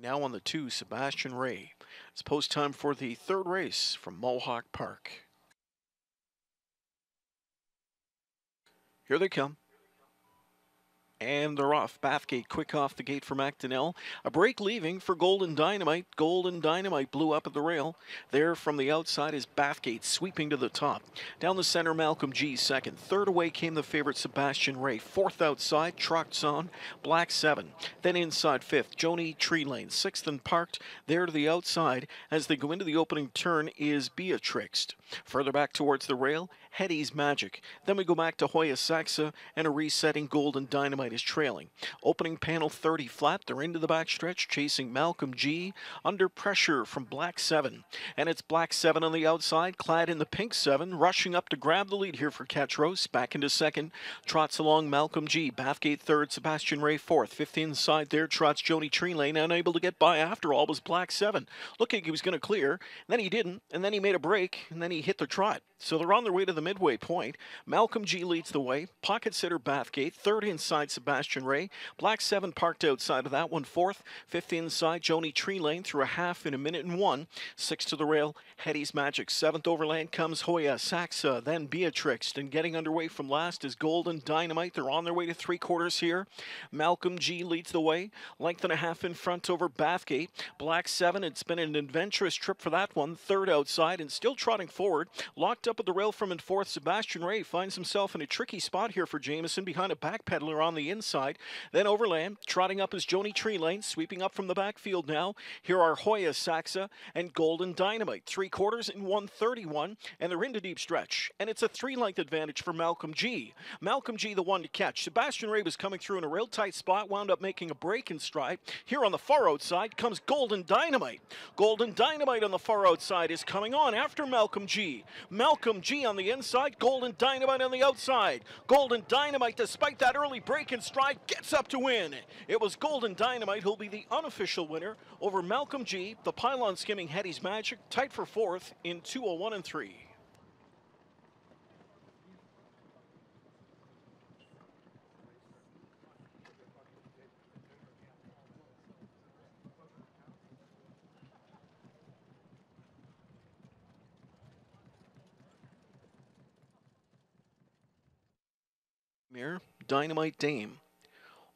Now on the two, Sebastian Ray. It's post time for the third race from Mohawk Park. Here they come. And they're off. Bathgate quick off the gate for McDonnell. A break leaving for Golden Dynamite. Golden Dynamite blew up at the rail. There from the outside is Bathgate sweeping to the top. Down the center, Malcolm G second. Third away came the favorite Sebastian Ray. Fourth outside, Trucks on, Black seven. Then inside fifth, Joni Tree Lane. Sixth and parked there to the outside as they go into the opening turn is Beatrix. Further back towards the rail, Hetty's Magic. Then we go back to Hoya Saxa and a resetting Golden Dynamite is trailing. Opening panel 30 flat. They're into the backstretch, chasing Malcolm G. Under pressure from Black 7. And it's Black 7 on the outside, clad in the pink 7, rushing up to grab the lead here for Catros. Back into second. Trots along Malcolm G. Bathgate third, Sebastian Ray fourth. Fifth inside there, trots Joni Treelane, Unable to get by after all was Black 7. Looking he was going to clear. Then he didn't. And then he made a break. And then he hit the trot. So they're on their way to the midway point. Malcolm G leads the way. Pocket sitter Bathgate. Third inside Sebastian Ray. Black 7 parked outside of that one. Fourth. Fifth inside Joni Tree Lane through a half in a minute and one. Six to the rail. Hetty's Magic. Seventh overland comes Hoya Saxa. Then Beatrix. And getting underway from last is Golden Dynamite. They're on their way to three quarters here. Malcolm G leads the way. Length and a half in front over Bathgate. Black 7. It's been an adventurous trip for that one. Third outside and still trotting forward. Locked up at the rail from in fourth. Sebastian Ray finds himself in a tricky spot here for Jamieson behind a backpedaler on the inside. Then Overland, trotting up is Joni Tree Lane, sweeping up from the backfield now. Here are Hoya Saxa and Golden Dynamite. Three quarters in 131, and they're into deep stretch. And it's a three length advantage for Malcolm G. Malcolm G, the one to catch. Sebastian Ray was coming through in a real tight spot, wound up making a break in stride. Here on the far outside comes Golden Dynamite. Golden Dynamite on the far outside is coming on after Malcolm G. Malcolm G on the inside, Golden Dynamite on the outside. Golden Dynamite, despite that early break in stride, gets up to win. It was Golden Dynamite who'll be the unofficial winner over Malcolm G. The pylon skimming Hetty's Magic, tight for fourth in 201 and 3. Mirror, Dynamite Dame.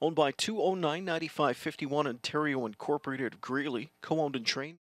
Owned by 209 9551 Ontario Incorporated of Greeley, co owned and trained.